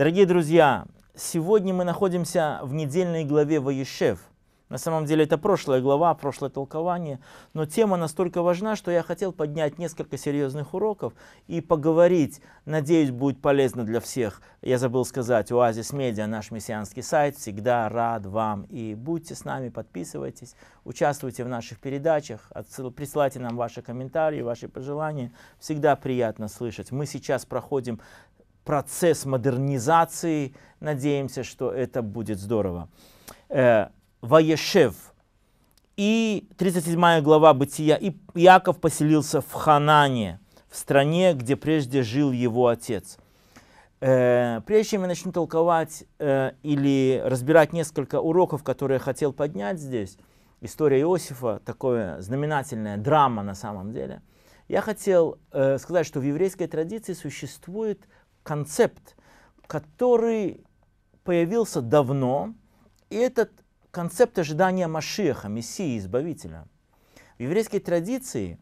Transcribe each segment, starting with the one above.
Дорогие друзья, сегодня мы находимся в недельной главе Ваешев. На самом деле это прошлая глава, прошлое толкование, но тема настолько важна, что я хотел поднять несколько серьезных уроков и поговорить, надеюсь, будет полезно для всех. Я забыл сказать, Оазис Медиа, наш мессианский сайт, всегда рад вам. И будьте с нами, подписывайтесь, участвуйте в наших передачах, присылайте нам ваши комментарии, ваши пожелания. Всегда приятно слышать. Мы сейчас проходим процесс модернизации, надеемся, что это будет здорово. Э, Ваешев. И 37 глава Бытия. И Яков поселился в Ханане, в стране, где прежде жил его отец. Э, прежде чем я начну толковать э, или разбирать несколько уроков, которые я хотел поднять здесь, история Иосифа, такое знаменательная драма на самом деле, я хотел сказать, что в еврейской традиции существует концепт, который появился давно, и этот концепт ожидания Машеха, Мессии, Избавителя. В еврейской традиции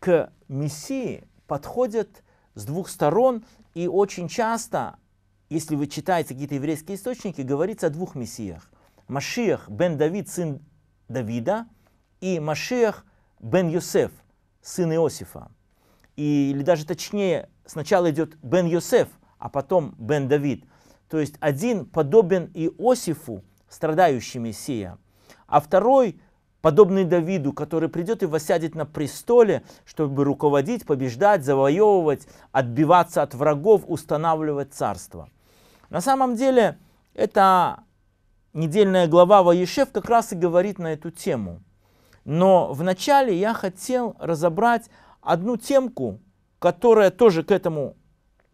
к Мессии подходят с двух сторон, и очень часто, если вы читаете какие-то еврейские источники, говорится о двух Мессиях. Машиах бен Давид, сын Давида, и Машиах бен Йосеф, сын Иосифа. И, или даже точнее, сначала идет бен Йосеф, а потом бен Давид. То есть один подобен Иосифу, страдающий Мессия, а второй, подобный Давиду, который придет и восядет на престоле, чтобы руководить, побеждать, завоевывать, отбиваться от врагов, устанавливать царство. На самом деле, эта недельная глава Ваешев как раз и говорит на эту тему. Но вначале я хотел разобрать одну темку, которая тоже к этому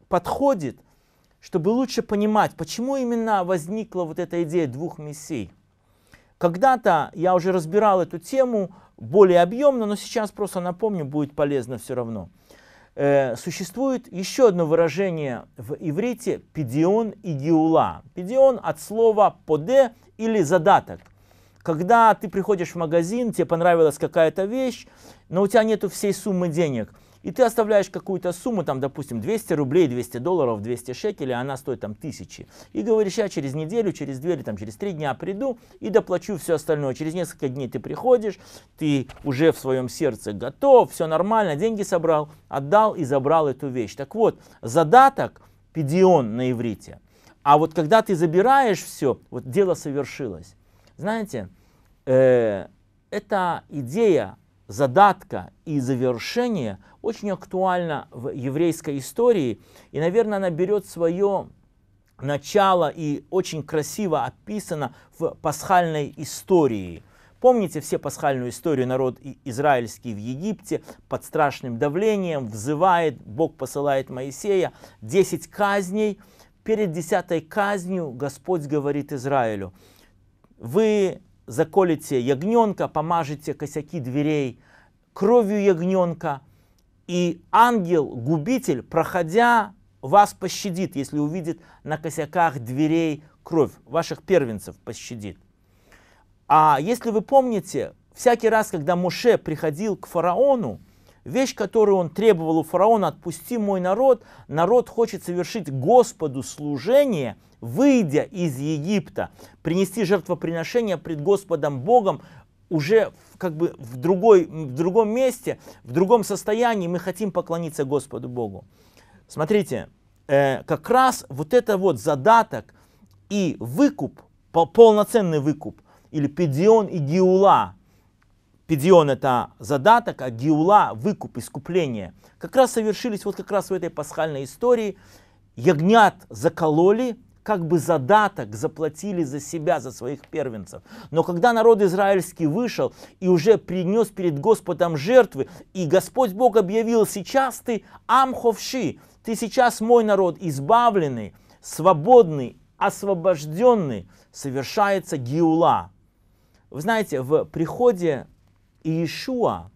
подходит, чтобы лучше понимать, почему именно возникла вот эта идея двух мессий. Когда-то я уже разбирал эту тему более объемно, но сейчас просто напомню, будет полезно все равно. Э, существует еще одно выражение в иврите «педион» и «геула». «Педион» от слова «поде» или «задаток». Когда ты приходишь в магазин, тебе понравилась какая-то вещь, но у тебя нет всей суммы денег – и ты оставляешь какую-то сумму, там, допустим, 200 рублей, 200 долларов, 200 шекелей, она стоит там 1000. И говоришь, я через неделю, через две или там через три дня приду и доплачу все остальное. Через несколько дней ты приходишь, ты уже в своем сердце готов, все нормально, деньги собрал, отдал и забрал эту вещь. Так вот, задаток, педион на иврите. А вот когда ты забираешь все, вот дело совершилось. Знаете, э, эта идея задатка и завершения очень актуальна в еврейской истории. И, наверное, она берет свое начало и очень красиво описано в пасхальной истории. Помните все пасхальную историю? Народ израильский в Египте под страшным давлением взывает, Бог посылает Моисея, 10 казней. Перед десятой казнью Господь говорит Израилю, вы заколите ягненка, помажете косяки дверей кровью ягненка, и ангел-губитель, проходя, вас пощадит, если увидит на косяках дверей кровь, ваших первенцев пощадит. А если вы помните, всякий раз, когда Моше приходил к фараону, вещь, которую он требовал у фараона, отпусти мой народ, народ хочет совершить Господу служение, выйдя из Египта, принести жертвоприношение пред Господом Богом, уже как бы в, другой, в другом месте, в другом состоянии мы хотим поклониться Господу Богу. Смотрите, э, как раз вот это вот задаток и выкуп, полноценный выкуп, или педион и гиула, Педион это задаток, а гиула выкуп, искупление. Как раз совершились вот как раз в этой пасхальной истории. Ягнят закололи, как бы задаток заплатили за себя, за своих первенцев. Но когда народ израильский вышел и уже принес перед Господом жертвы, и Господь Бог объявил, сейчас ты амховши, ты сейчас мой народ избавленный, свободный, освобожденный, совершается гиула. Вы знаете, в приходе Иешуа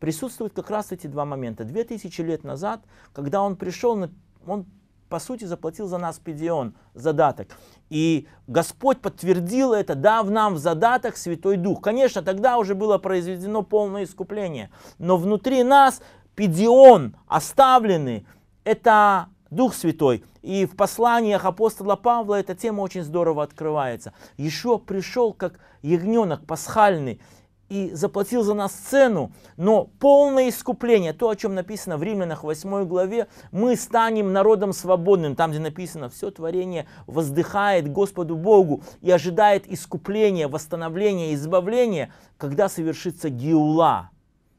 присутствуют как раз эти два момента. Две тысячи лет назад, когда он пришел, он по сути заплатил за нас педион, задаток. И Господь подтвердил это, дав нам в задаток Святой Дух. Конечно, тогда уже было произведено полное искупление. Но внутри нас педион оставленный, это Дух Святой. И в посланиях апостола Павла эта тема очень здорово открывается. Еще пришел как ягненок пасхальный и заплатил за нас цену, но полное искупление, то, о чем написано в Римлянах 8 главе, мы станем народом свободным, там, где написано, все творение воздыхает Господу Богу и ожидает искупления, восстановления, избавления, когда совершится Геула.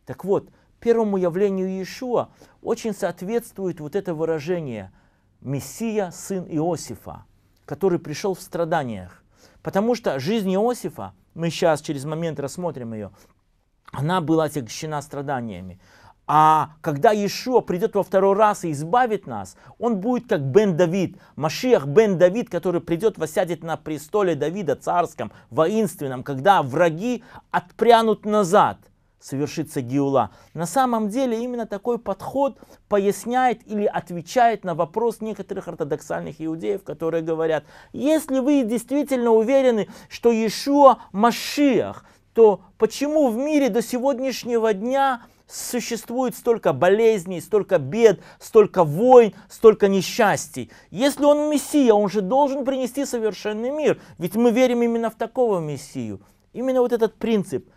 Так вот, первому явлению Иешуа очень соответствует вот это выражение «Мессия, сын Иосифа», который пришел в страданиях. Потому что жизнь Иосифа, мы сейчас через момент рассмотрим ее, она была отягощена страданиями. А когда Иешуа придет во второй раз и избавит нас, он будет как Бен Давид, Машиах Бен Давид, который придет, восядет на престоле Давида, царском, воинственном, когда враги отпрянут назад – совершится Гиула. На самом деле именно такой подход поясняет или отвечает на вопрос некоторых ортодоксальных иудеев, которые говорят, если вы действительно уверены, что Иешуа Машиах, то почему в мире до сегодняшнего дня существует столько болезней, столько бед, столько войн, столько несчастий. Если он Мессия, он же должен принести совершенный мир. Ведь мы верим именно в такого Мессию. Именно вот этот принцип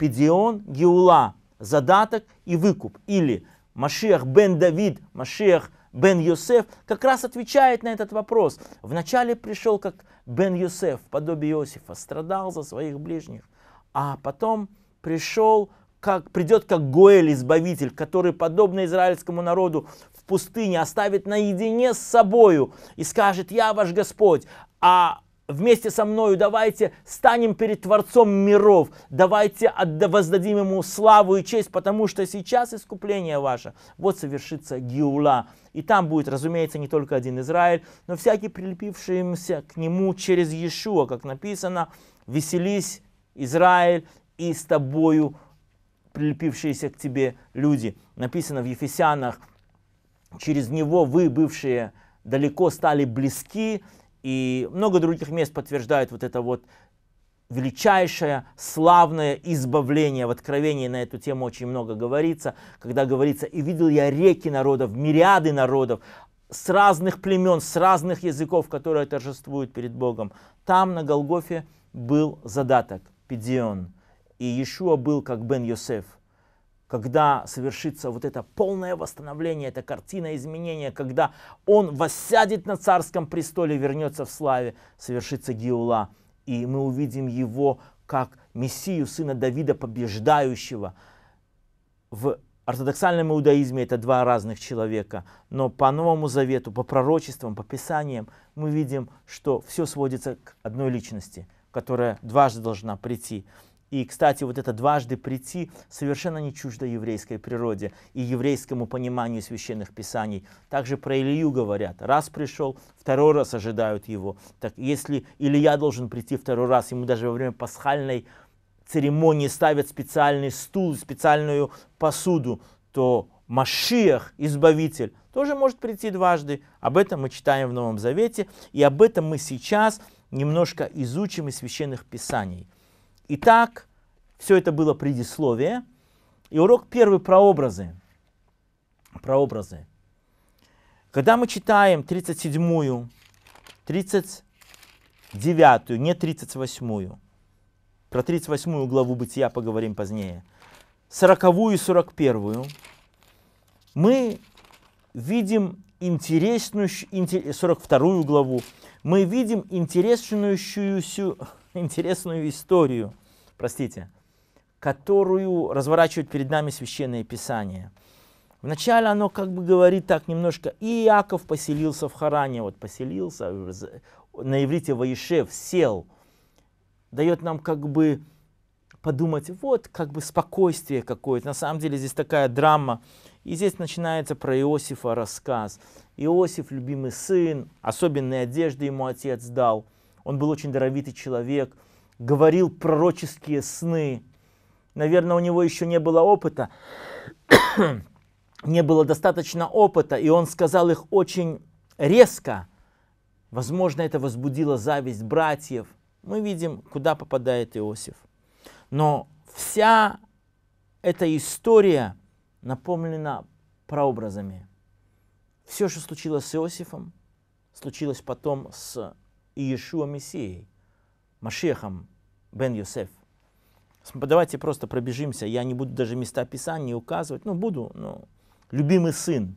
Педион, Геула, задаток и выкуп. Или Машиах бен Давид, Машиах бен Йосеф как раз отвечает на этот вопрос. Вначале пришел как бен Йосеф, подобие Иосифа, страдал за своих ближних, а потом пришел как, придет как Гоэль, избавитель, который, подобно израильскому народу, в пустыне оставит наедине с собою и скажет, я ваш Господь, а вместе со мною, давайте станем перед Творцом миров, давайте воздадим Ему славу и честь, потому что сейчас искупление ваше, вот совершится Гиула. И там будет, разумеется, не только один Израиль, но всякий прилепившийся к нему через Иешуа, как написано, веселись, Израиль, и с тобою прилепившиеся к тебе люди. Написано в Ефесянах, через него вы, бывшие далеко, стали близки, и много других мест подтверждают вот это вот величайшее, славное избавление. В Откровении на эту тему очень много говорится, когда говорится, и видел я реки народов, мириады народов, с разных племен, с разных языков, которые торжествуют перед Богом. Там на Голгофе был задаток, Педион. И Иешуа был как Бен Йосеф – когда совершится вот это полное восстановление, эта картина изменения, когда он воссядет на царском престоле, вернется в славе, совершится Геула, и мы увидим его как Мессию, сына Давида, побеждающего. В ортодоксальном иудаизме это два разных человека, но по Новому Завету, по пророчествам, по Писаниям мы видим, что все сводится к одной личности, которая дважды должна прийти. И, кстати, вот это дважды прийти совершенно не чуждо еврейской природе и еврейскому пониманию священных писаний. Также про Илью говорят. Раз пришел, второй раз ожидают его. Так если Илья должен прийти второй раз, ему даже во время пасхальной церемонии ставят специальный стул, специальную посуду, то Машиах, Избавитель, тоже может прийти дважды. Об этом мы читаем в Новом Завете, и об этом мы сейчас немножко изучим из священных писаний. Итак, все это было предисловие. И урок первый про образы. Про образы. Когда мы читаем 37-ю, 39-ю, не 38-ю, про 38-ю главу Бытия поговорим позднее, 40-ю и 41-ю, мы видим интересную, 42-ю главу, мы видим интересную, интересную историю простите, которую разворачивают перед нами священные писания. Вначале оно как бы говорит так немножко, и Иаков поселился в Харане, вот поселился, на иврите Ваишев, сел, дает нам как бы подумать, вот как бы спокойствие какое-то. На самом деле здесь такая драма. И здесь начинается про Иосифа рассказ. Иосиф, любимый сын, особенные одежды ему отец дал. Он был очень даровитый человек – говорил пророческие сны. Наверное, у него еще не было опыта, не было достаточно опыта, и он сказал их очень резко. Возможно, это возбудило зависть братьев. Мы видим, куда попадает Иосиф. Но вся эта история наполнена прообразами. Все, что случилось с Иосифом, случилось потом с Иешуа Мессией, Машехом бен Йосеф. Давайте просто пробежимся. Я не буду даже места Писания указывать. Ну, буду. Ну, любимый сын,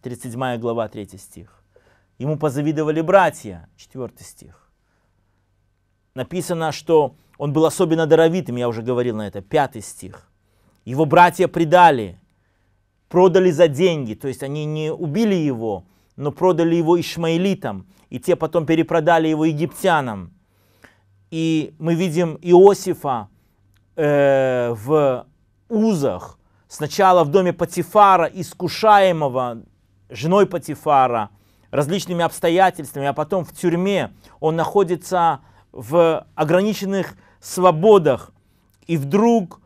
37 глава, 3 стих. Ему позавидовали братья, 4 стих. Написано, что он был особенно даровитым, я уже говорил на это, 5 стих. Его братья предали, продали за деньги, то есть они не убили его, но продали его ишмаилитам, и те потом перепродали его египтянам. И мы видим Иосифа э, в узах, сначала в доме Патифара, искушаемого женой Патифара, различными обстоятельствами, а потом в тюрьме. Он находится в ограниченных свободах, и вдруг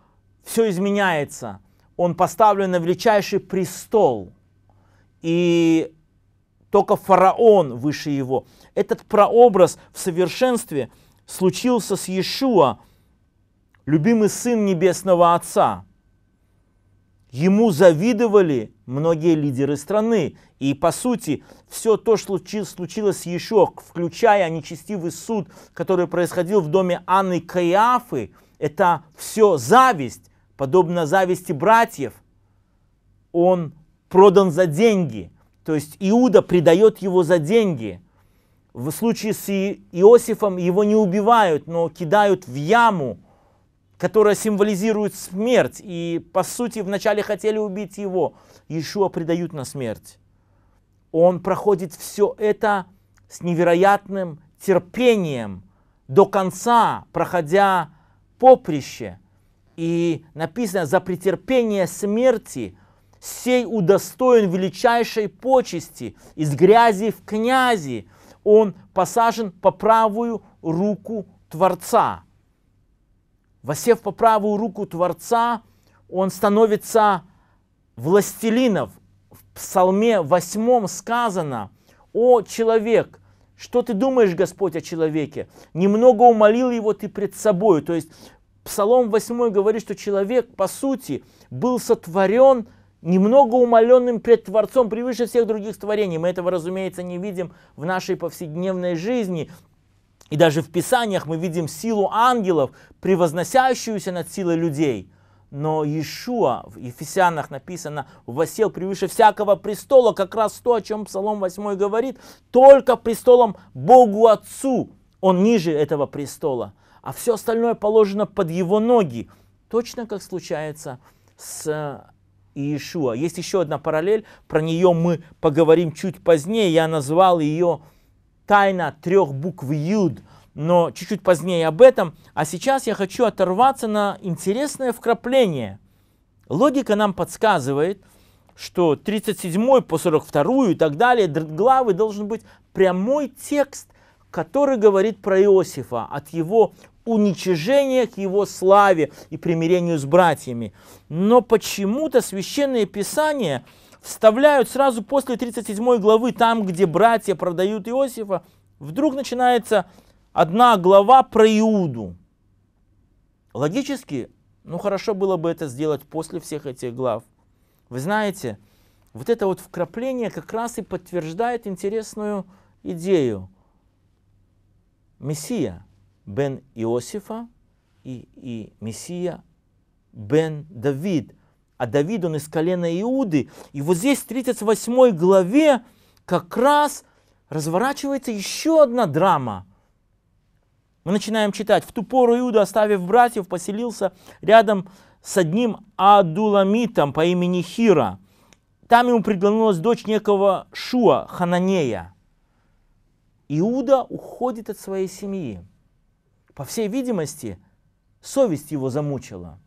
все изменяется. Он поставлен на величайший престол, и только фараон выше его. Этот прообраз в совершенстве случился с Иешуа, любимый сын Небесного Отца. Ему завидовали многие лидеры страны. И по сути, все то, что случилось с Иешуа, включая нечестивый суд, который происходил в доме Анны Каиафы, это все зависть, подобно зависти братьев. Он продан за деньги. То есть Иуда предает его за деньги. В случае с Иосифом его не убивают, но кидают в яму – которая символизирует смерть. И по сути вначале хотели убить его. Иешуа предают на смерть. Он проходит все это с невероятным терпением до конца, проходя поприще. И написано, за претерпение смерти сей удостоен величайшей почести, из грязи в князи. Он посажен по правую руку Творца восев по правую руку Творца, он становится властелином. В Псалме 8 сказано, «О человек, что ты думаешь, Господь, о человеке? Немного умолил его ты пред собой». То есть Псалом 8 говорит, что человек, по сути, был сотворен немного умаленным пред Творцом превыше всех других творений. Мы этого, разумеется, не видим в нашей повседневной жизни, и даже в Писаниях мы видим силу ангелов, превозносящуюся над силой людей. Но Иешуа, в Ефесянах написано, восел превыше всякого престола, как раз то, о чем Псалом 8 говорит, только престолом Богу Отцу. Он ниже этого престола. А все остальное положено под его ноги. Точно как случается с Иешуа. Есть еще одна параллель, про нее мы поговорим чуть позднее. Я назвал ее тайна трех букв Юд, но чуть-чуть позднее об этом. А сейчас я хочу оторваться на интересное вкрапление. Логика нам подсказывает, что 37 по 42 и так далее главы должен быть прямой текст, который говорит про Иосифа, от его уничижения к его славе и примирению с братьями. Но почему-то священное писание – вставляют сразу после 37 главы, там, где братья продают Иосифа, вдруг начинается одна глава про Иуду. Логически, ну хорошо было бы это сделать после всех этих глав. Вы знаете, вот это вот вкрапление как раз и подтверждает интересную идею. Мессия бен Иосифа и, и Мессия бен Давид – а Давид, он из колена Иуды. И вот здесь в 38 главе как раз разворачивается еще одна драма. Мы начинаем читать. В ту пору Иуда, оставив братьев, поселился рядом с одним Адуламитом по имени Хира. Там ему приглянулась дочь некого Шуа, Хананея. Иуда уходит от своей семьи. По всей видимости, совесть его замучила.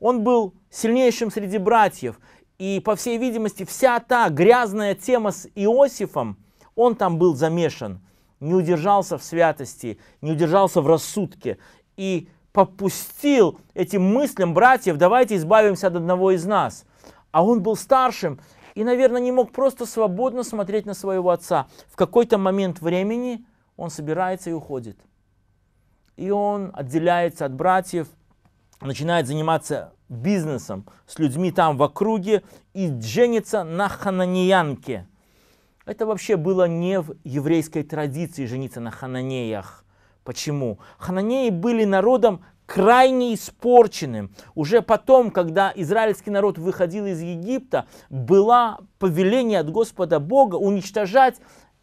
Он был сильнейшим среди братьев. И, по всей видимости, вся та грязная тема с Иосифом, он там был замешан. Не удержался в святости, не удержался в рассудке. И попустил этим мыслям братьев, давайте избавимся от одного из нас. А он был старшим и, наверное, не мог просто свободно смотреть на своего отца. В какой-то момент времени он собирается и уходит. И он отделяется от братьев, начинает заниматься бизнесом с людьми там в округе и женится на хананиянке. Это вообще было не в еврейской традиции жениться на хананеях. Почему? Хананеи были народом крайне испорченным. Уже потом, когда израильский народ выходил из Египта, было повеление от Господа Бога уничтожать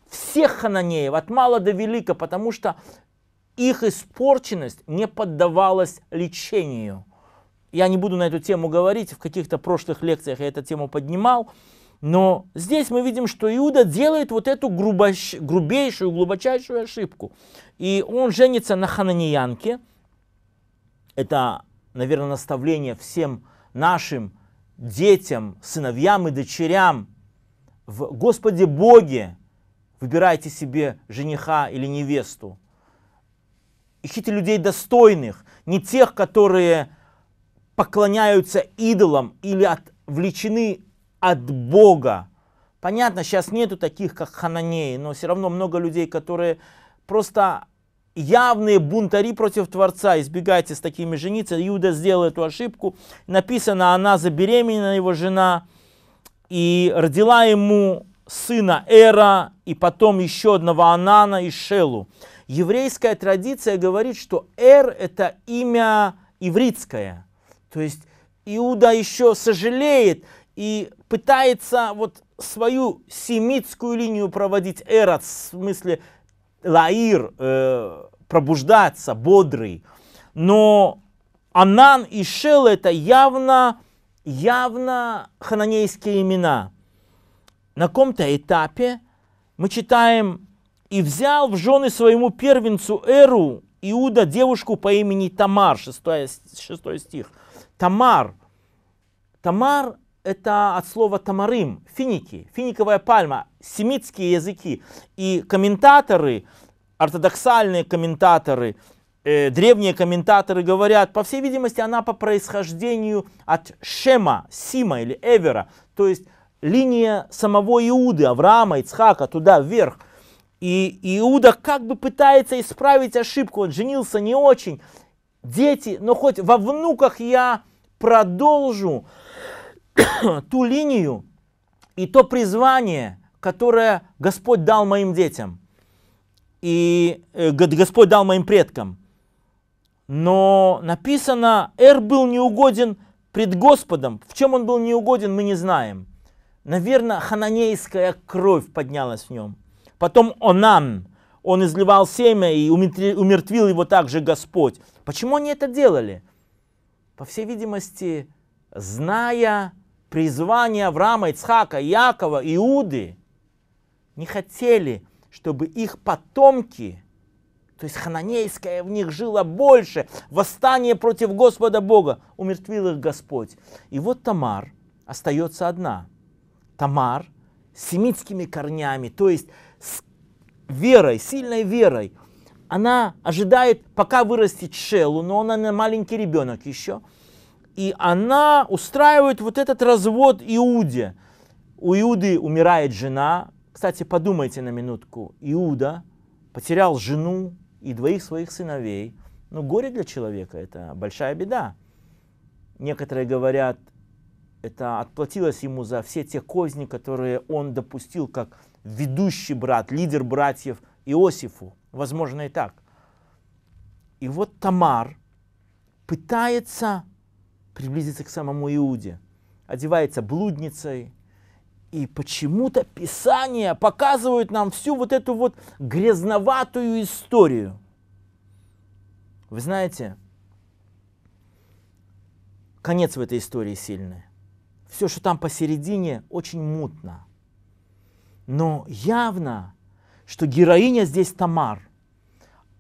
всех хананеев, от мала до велика, потому что их испорченность не поддавалась лечению. Я не буду на эту тему говорить, в каких-то прошлых лекциях я эту тему поднимал, но здесь мы видим, что Иуда делает вот эту грубощ, грубейшую, глубочайшую ошибку. И он женится на хананеянке. Это, наверное, наставление всем нашим детям, сыновьям и дочерям. В Господе Боге выбирайте себе жениха или невесту. Ищите людей достойных, не тех, которые поклоняются идолам или отвлечены от Бога. Понятно, сейчас нету таких, как Хананеи, но все равно много людей, которые просто явные бунтари против Творца. Избегайте с такими жениться. Иуда сделал эту ошибку. Написано, она забеременела, его жена, и родила ему сына Эра, и потом еще одного Анана и Шелу. Еврейская традиция говорит, что Эр это имя ивритское. То есть Иуда еще сожалеет и пытается вот свою семитскую линию проводить Эрат, в смысле Лаир, э, пробуждаться, бодрый. Но Анан и Шел это явно, явно хананейские имена. На каком-то этапе мы читаем «И взял в жены своему первенцу Эру Иуда девушку по имени Тамар», 6, 6 стих. Тамар. Тамар это от слова тамарим, финики, финиковая пальма, семитские языки. И комментаторы, ортодоксальные комментаторы, э, древние комментаторы говорят, по всей видимости, она по происхождению от Шема, Сима или Эвера, то есть линия самого Иуды, Авраама, Ицхака, туда вверх. И Иуда как бы пытается исправить ошибку, он женился не очень. Дети, но хоть во внуках я продолжу ту линию и то призвание, которое Господь дал моим детям и э, Господь дал моим предкам. Но написано, Эр был неугоден пред Господом. В чем он был неугоден, мы не знаем. Наверное, хананейская кровь поднялась в нем. Потом Онан, он изливал семя и умертвил его также Господь. Почему они это делали? По всей видимости, зная призвание Авраама, Ицхака, Якова, Иуды, не хотели, чтобы их потомки, то есть хананейская в них жило больше, восстание против Господа Бога, умертвил их Господь. И вот Тамар остается одна. Тамар с семитскими корнями, то есть с верой, сильной верой. Она ожидает, пока вырастет Шелу, но она маленький ребенок еще – и она устраивает вот этот развод Иуде. У Иуды умирает жена. Кстати, подумайте на минутку. Иуда потерял жену и двоих своих сыновей. Ну, горе для человека, это большая беда. Некоторые говорят, это отплатилось ему за все те козни, которые он допустил как ведущий брат, лидер братьев Иосифу. Возможно и так. И вот Тамар пытается приблизиться к самому Иуде, одевается блудницей, и почему-то Писание показывает нам всю вот эту вот грязноватую историю. Вы знаете, конец в этой истории сильный. Все, что там посередине, очень мутно. Но явно, что героиня здесь Тамар,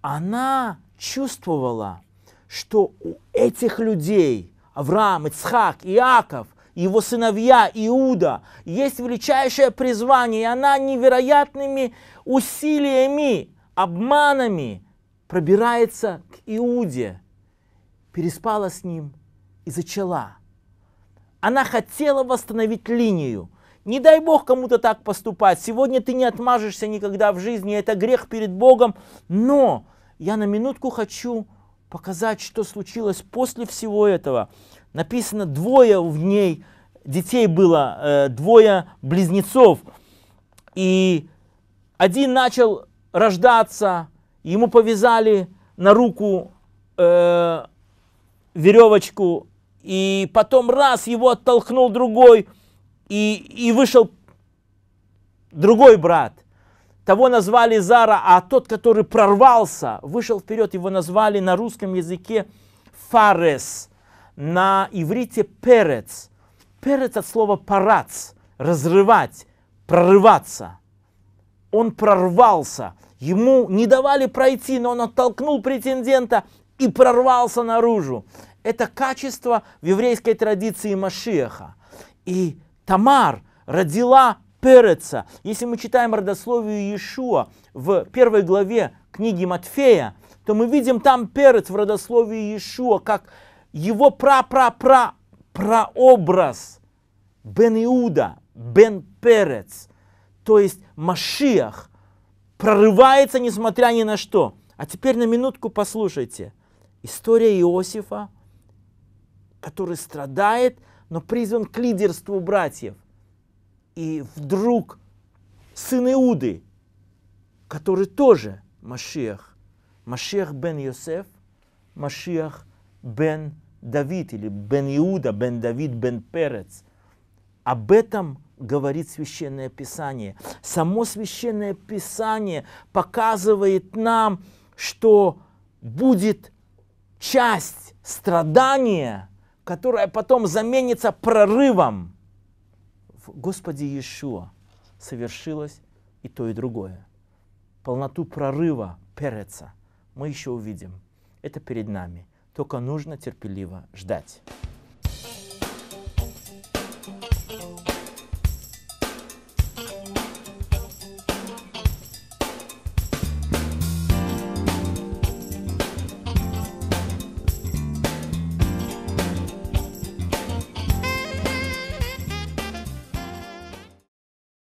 она чувствовала, что у этих людей – Авраам, Ицхак, Иаков, его сыновья Иуда, есть величайшее призвание, и она невероятными усилиями, обманами пробирается к Иуде, переспала с ним и зачала. Она хотела восстановить линию. Не дай Бог кому-то так поступать. Сегодня ты не отмажешься никогда в жизни, это грех перед Богом. Но я на минутку хочу показать, что случилось после всего этого. Написано, двое в ней детей было, э, двое близнецов. И один начал рождаться, ему повязали на руку э, веревочку, и потом раз его оттолкнул другой, и, и вышел другой брат. Того назвали Зара, а тот, который прорвался, вышел вперед, его назвали на русском языке Фарес, на иврите Перец. Перец от слова парац, разрывать, прорываться. Он прорвался, ему не давали пройти, но он оттолкнул претендента и прорвался наружу. Это качество в еврейской традиции Машиаха. И Тамар родила Переца. Если мы читаем родословие Иешуа в первой главе книги Матфея, то мы видим там Перец в родословии Иешуа, как его пра-пра-пра прообраз Бен Иуда, Бен Перец, то есть Машиах, прорывается несмотря ни на что. А теперь на минутку послушайте. История Иосифа, который страдает, но призван к лидерству братьев. И вдруг сын Иуды, который тоже Машиах, Машиах бен Йосеф, Машиах бен Давид или бен Иуда, бен Давид, бен Перец. Об этом говорит Священное Писание. Само Священное Писание показывает нам, что будет часть страдания, которая потом заменится прорывом. В Господе Иешуа совершилось и то, и другое. Полноту прорыва Переца мы еще увидим. Это перед нами. Только нужно терпеливо ждать.